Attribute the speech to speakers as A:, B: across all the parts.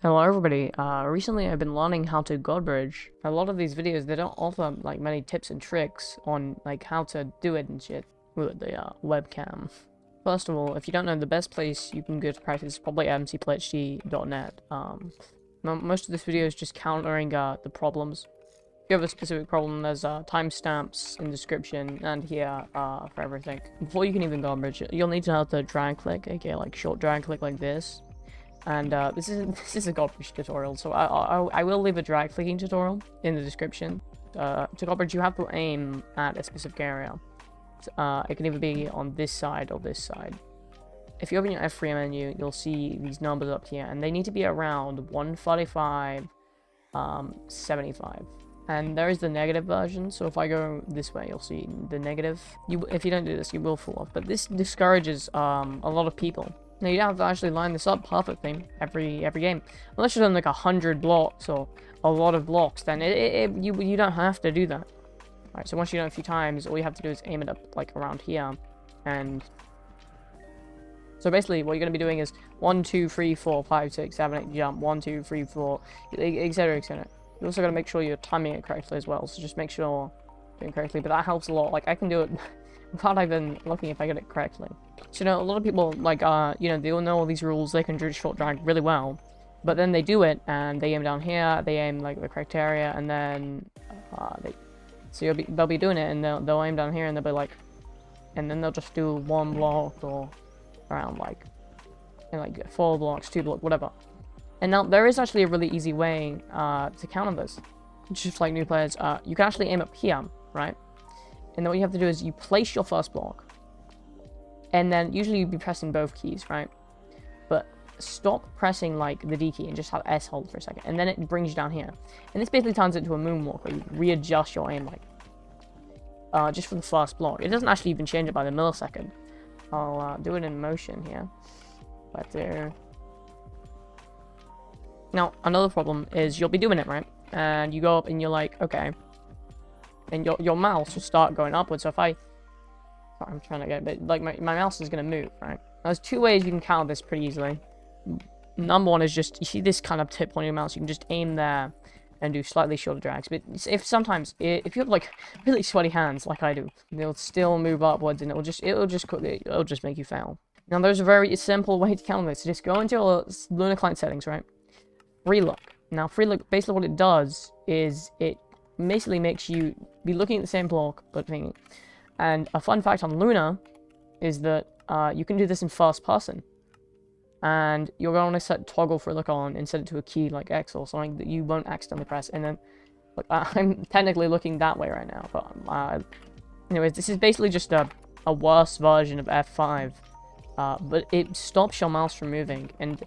A: Hello everybody, uh, recently I've been learning how to god bridge. A lot of these videos, they don't offer like many tips and tricks on like how to do it and shit with the uh, webcam. First of all, if you don't know, the best place you can go to practice is probably mcphd.net. Um, most of this video is just countering uh, the problems. If you have a specific problem, there's uh, timestamps in description and here uh, for everything. Before you can even god bridge, you'll need to know how to drag click, okay, like short drag click like this and uh, this is this is a Godbridge tutorial, so I, I, I will leave a drag clicking tutorial in the description. Uh, to Godbridge, you have to aim at a specific area. Uh, it can either be on this side or this side. If you open your F3 menu, you'll see these numbers up here, and they need to be around 145, um, 75. And there is the negative version, so if I go this way, you'll see the negative. You, if you don't do this, you will fall off. But this discourages um, a lot of people now you don't have to actually line this up perfectly every every game. Unless you're doing like a hundred blocks or a lot of blocks, then it, it, it, you you don't have to do that. Alright, so once you do it a few times, all you have to do is aim it up like around here. And so basically what you're gonna be doing is one, two, three, four, five, six, seven, eight, jump, one, two, three, four, etc. etc. You also gotta make sure you're timing it correctly as well. So just make sure you're doing correctly. But that helps a lot. Like I can do it without even looking if I get it correctly. So, you know, a lot of people, like, uh, you know, they all know all these rules, they can do short drag really well, but then they do it, and they aim down here, they aim, like, the criteria, and then, uh, they, so you'll be, they'll be doing it, and they'll, they'll aim down here, and they'll be like, and then they'll just do one block, or around, like, in, like, four blocks, two blocks, whatever. And now, there is actually a really easy way, uh, to counter this. Just like new players, uh, you can actually aim up here, right? And then what you have to do is you place your first block, and then usually you'd be pressing both keys, right? But stop pressing like the D key and just have S hold for a second. And then it brings you down here. And this basically turns it into a moonwalk where you readjust your aim like uh, just for the first block. It doesn't actually even change it by the millisecond. I'll uh, do it in motion here. But there. Now, another problem is you'll be doing it, right? And you go up and you're like, okay. And your, your mouse will start going upwards. So if I I'm trying to get, but like my, my mouse is going to move, right? Now, there's two ways you can count this pretty easily. Number one is just, you see this kind of tip on your mouse, you can just aim there and do slightly shorter drags. But if sometimes, if you have like really sweaty hands like I do, they'll still move upwards and it'll just, it'll just, it'll just make you fail. Now there's a very simple way to count this. Just go into your Lunar Client settings, right? Free look. Now free look, basically what it does is it basically makes you be looking at the same block, but thinking, and a fun fact on Lunar is that uh, you can do this in first person. And you're going to set toggle free look on and set it to a key like X or something that you won't accidentally press. And then, look, I'm technically looking that way right now. But, uh, anyways, this is basically just a, a worse version of F5. Uh, but it stops your mouse from moving. And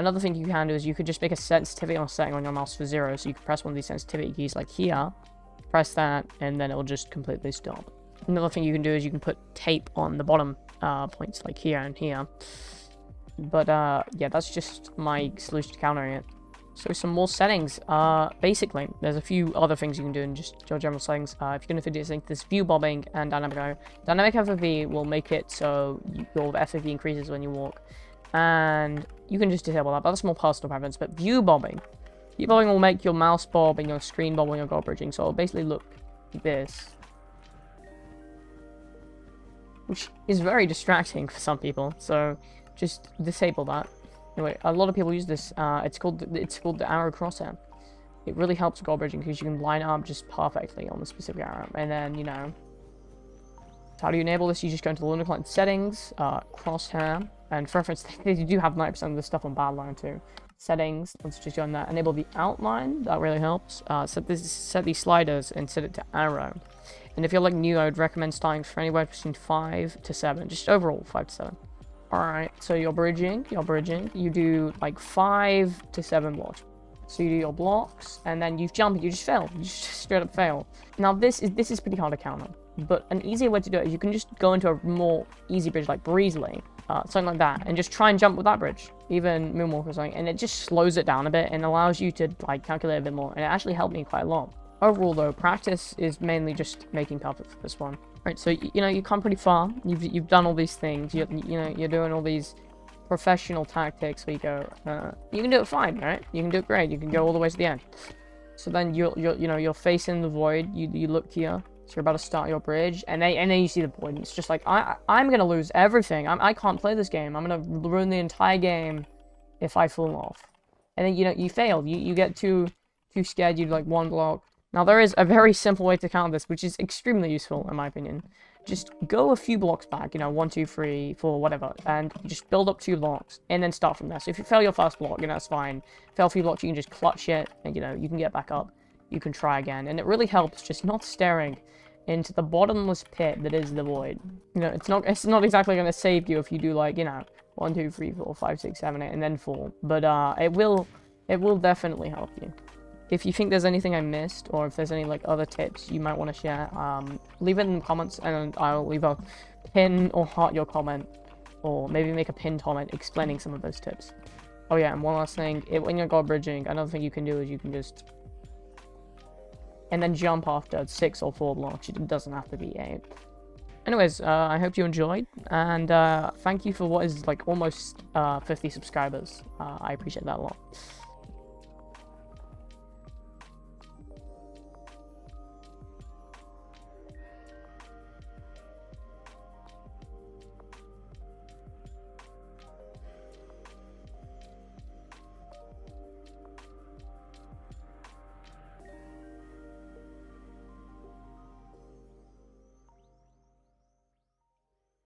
A: another thing you can do is you could just make a sensitivity on setting on your mouse for zero. So you can press one of these sensitivity keys like here, press that, and then it'll just completely stop. Another thing you can do is you can put tape on the bottom uh, points, like here and here. But uh, yeah, that's just my solution to countering it. So some more settings. Uh, basically, there's a few other things you can do in just your general settings. Uh, if you're going to do sync this view bobbing and dynamic FOV. Dynamic FOV will make it so your FOV increases when you walk. And you can just disable that, but that's more personal preference. But view bobbing. View bobbing will make your mouse bob and your screen bob when you're god bridging. So it'll basically look like this which is very distracting for some people. So just disable that. Anyway, a lot of people use this. Uh, it's called it's called the arrow crosshair. It really helps god bridging because you can line up just perfectly on the specific arrow, and then you know. How do you enable this? You just go into the Lunar Client settings, uh, crosshair, and for reference, they do have 90% of the stuff on Badlion too. Settings, let's just go that. Enable the outline, that really helps. Uh, set, this, set these sliders and set it to arrow. And if you're like new, I would recommend starting for anywhere between 5 to 7. Just overall, 5 to 7. Alright, so you're bridging, you're bridging. You do like 5 to 7 blocks. So you do your blocks, and then you jump, you just fail. You just straight up fail. Now this is this is pretty hard to counter. But an easier way to do it is you can just go into a more easy bridge like Breezily, uh, something like that, and just try and jump with that bridge, even Moonwalk or something, and it just slows it down a bit and allows you to like calculate a bit more, and it actually helped me quite a lot. Overall, though, practice is mainly just making perfect for this one. Right, so, you know, you come pretty far. You've, you've done all these things. You, you know, you're doing all these professional tactics where you go, uh, you can do it fine, right? You can do it great. You can go all the way to the end. So then you're, you're you know, you're facing the void. You, you look here. So you're about to start your bridge, and then, and then you see the void. And it's just like, I, I'm going to lose everything. I'm, I can't play this game. I'm going to ruin the entire game if I fall off. And then, you know, you fail. You, you get too, too scared. You like one block. Now, there is a very simple way to counter this, which is extremely useful, in my opinion just go a few blocks back, you know, one, two, three, four, whatever, and just build up two blocks, and then start from there. So if you fail your first block, you know, that's fine. Fail a few blocks, you can just clutch it, and, you know, you can get back up. You can try again, and it really helps just not staring into the bottomless pit that is the void. You know, it's not it's not exactly going to save you if you do, like, you know, one, two, three, four, five, six, seven, eight, and then fall. But, uh, it will, it will definitely help you. If you think there's anything I missed, or if there's any like other tips you might want to share, um, leave it in the comments, and I'll leave a pin or heart your comment, or maybe make a pinned comment explaining some of those tips. Oh yeah, and one last thing, it, when you're god bridging, another thing you can do is you can just and then jump after six or four blocks. It doesn't have to be eight. Anyways, uh, I hope you enjoyed, and uh, thank you for what is like almost uh, 50 subscribers. Uh, I appreciate that a lot.